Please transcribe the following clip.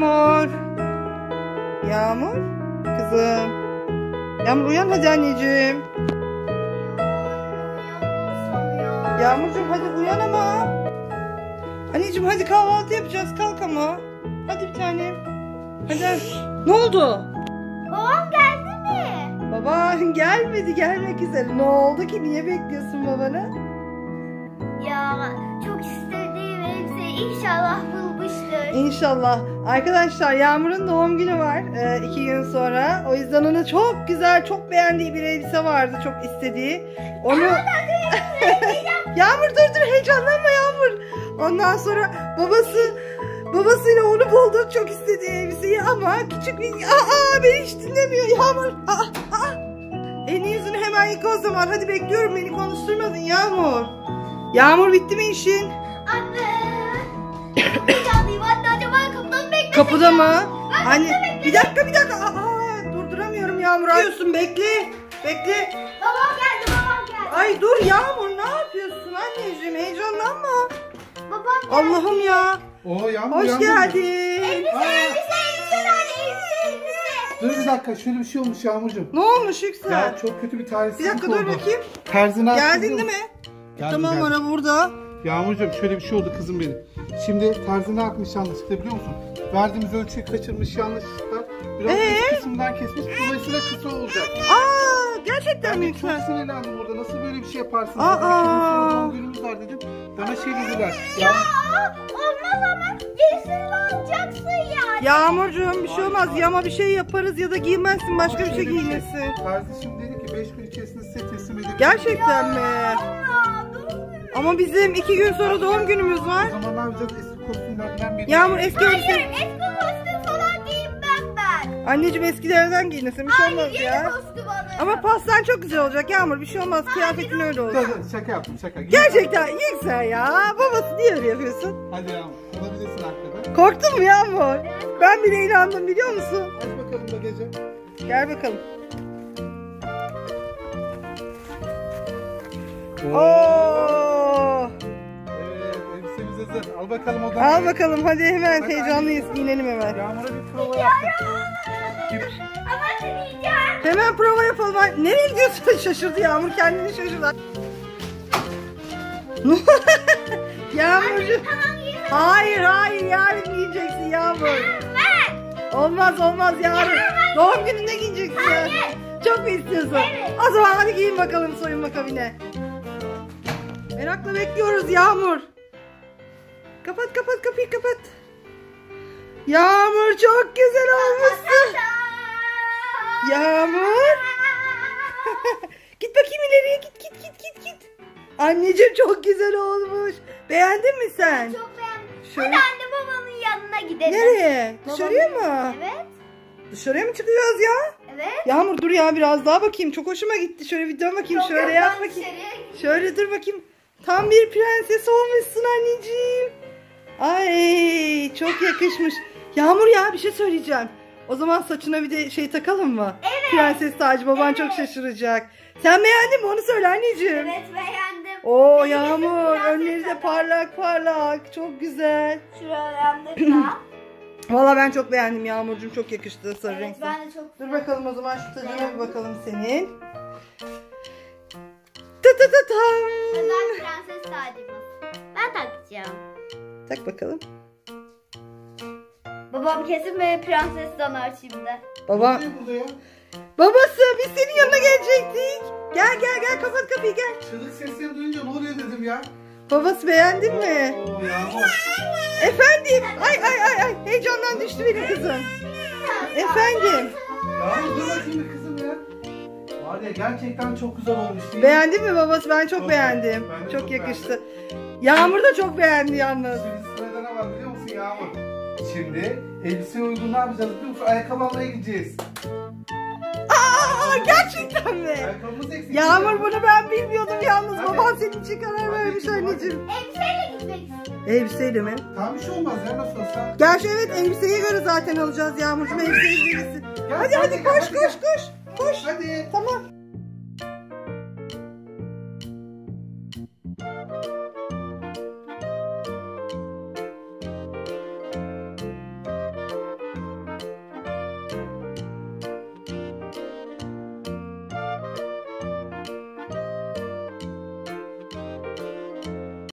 Yağmur. Yağmur. Kızım. Yağmur uyan hadi anneciğim. Yağmurcuğum hadi uyan ama. Anneciğim hadi kahvaltı yapacağız kalk ama. Hadi bir tane. Hadi. Ne oldu? Babam geldi mi? Baban gelmedi gelmek üzere. Ne oldu ki? Niye bekliyorsun babanı? Ya çok istediğim elbise inşallah bulmuştur. İnşallah. Arkadaşlar Yağmur'un doğum günü var e, iki gün sonra. O yüzden ona çok güzel, çok beğendiği bir elbise vardı. Çok istediği. Onu... Yağmur dur dur heyecanlanma Yağmur. Ondan sonra babası babasıyla onu buldu çok istediği elbiseyi ama küçük bir... Aa beni hiç dinlemiyor Yağmur. Aa, aa. Elini yüzünü hemen yıka o zaman. Hadi bekliyorum beni konuşturmadın Yağmur. Yağmur bitti mi işin? Anne. Anne acaba kapıda mı beklesin? Kapıda mı? Ben Anne kapıda bir dakika bir dakika. Aa, durduramıyorum Yağmur. Yapıyorsun bekle. Bekle. Babam geldi babam geldi. Ay dur Yağmur ne yapıyorsun anneciğim? Heyecanlanma. Babam geldi. Allah'ım ya. Oo Yağmur Hoş Yağmur. geldin. Elbise elbise elbise nerede elbise elbise. Dur bir dakika şöyle bir şey olmuş Yağmurcuğum. Ne olmuş Yüksel? Ya çok kötü bir bir talihsizlik dakika oldu. dur bakayım. Terzine Geldin değil mi? Geldim, tamam geldim. ara burada. Yağmurcuğum şöyle bir şey oldu kızım benim. Şimdi terzi ne yapmış yanlışlıkla biliyor musun? Verdiğimiz ölçüyü kaçırmış yanlışlıkla. Biraz Ee? üst kısımdan kesmiş. Dolayısıyla kısa olacak. Aa gerçekten mi çok sinirlendim burada. Nasıl böyle bir şey yaparsın? Aa! Doğum günümüz var dedim. Bana şey dediler. Ya, Aa, olmaz ama gerisini alacaksın yani. Yağmurcuğum bir şey olmaz. Yama bir şey yaparız ya da giymezsin başka bir şey şöyle giyinirsin. Terzi şimdi dedi ki 5 gün içerisinde size teslim edebilirim. Gerçekten mi? Ama bizim iki gün sonra doğum günümüz var. O zaman ne yapacağız? Eski kostümlerden birini. Yağmur eski Hayır elbise. eski kostüm falan giymem ben. Anneciğim eskilerden giyinirsin bir şey olmaz Hayır yeni ya. kostüm alırım. Ama pastan çok güzel olacak Yağmur bir şey olmaz kıyafetin öyle olacak. dur, şaka yaptım şaka. Giy Gerçekten yüksel ya. Babası niye öyle yapıyorsun? Hadi Yağmur. Olabilirsin hakikaten. Korktun mu Yağmur? Ben bile inandım biliyor musun? Aç bakalım da gece. Gel bakalım. Oo. Hazır. Al bakalım odan. Al bakalım hadi hemen heyecanlıyız giyinelim hemen. Yağmur'a bir prova yaptık. Hemen prova yapalım. Nereye gidiyorsun? Şaşırdı Yağmur kendini şaşırdı. Yağmurcu. Hayır hayır yarın giyeceksin Yağmur. Olmaz olmaz yarın. Doğum gününde giyeceksin ya. Hayır. Çok mu istiyorsun? Evet. O zaman hadi giyin bakalım soyunma kabine. Merakla bekliyoruz Yağmur. Kapat kapat kapıyı kapat. Yağmur çok güzel olmuşsun. Yağmur. git bakayım ileriye git git git git git. Anneciğim çok güzel olmuş. Beğendin mi sen? Çok beğendim. Şöyle- Hadi anne babamın yanına gidelim. Nereye? Babamın- Dışarıya mı? Evet. Dışarıya mı çıkacağız ya? Evet. Yağmur dur ya biraz daha bakayım. Çok hoşuma gitti. Şöyle bir dön bakayım. Yok, Şöyle yap bakayım. Şöyle dur bakayım. Tam bir prenses olmuşsun anneciğim. Ay çok yakışmış. Yağmur ya bir şey söyleyeceğim. O zaman saçına bir de şey takalım mı? Evet. Prenses tacı baban Evet. çok şaşıracak. Sen beğendin mi onu söyle anneciğim. Evet beğendim. Oo Benim Yağmur önleri de parlak parlak. Çok güzel. Şuralarında da. Valla ben çok beğendim Yağmurcuğum çok yakıştı sarı evet renkli. ben de çok Dur bakalım o zaman şu tacına bir bakalım senin. Tı tı tı tam. Özel prenses tacımız. Ben takacağım. Tak bakalım. Babam kesin beni prenses sanar şimdi. Baba, ya? babası biz senin yanına gelecektik. Gel gel gel kapat kapıyı gel. Çığlık sesleri duyunca ne oluyor dedim ya. Babası beğendin mi? Oo Yağmur. Efendim. Ay ay ay ay heyecandan düştü benim kızım. Efendim. Yağmur dur bakayım bir kızım ya. Var ya gerçekten çok güzel olmuş değil mi? Beğendin mi babası? Ben çok Çok beğendim. ben Çok, çok yakıştı. Yağmur da çok beğendi yalnız. Şimdi sırada ne var biliyor musun Yağmur? Şimdi elbiseye uygun ne yapacağız biliyor musun? Ayakkabı almaya gideceğiz. Aa gerçekten mi? Ayakkabımız eksik. Yağmur bunu ben bilmiyordum yalnız. Hadi. Baban senin için karar vermiş anneciğim. Elbiseyle gitmek istiyorum. Elbiseyle mi? Tam bir şey olmaz ya nasıl olsa. Gerçi evet elbiseye göre zaten alacağız Yağmurcuğum elbiseyi. Gel Hadi hadi koş hadi koş koş. Koş. Hadi. Tamam.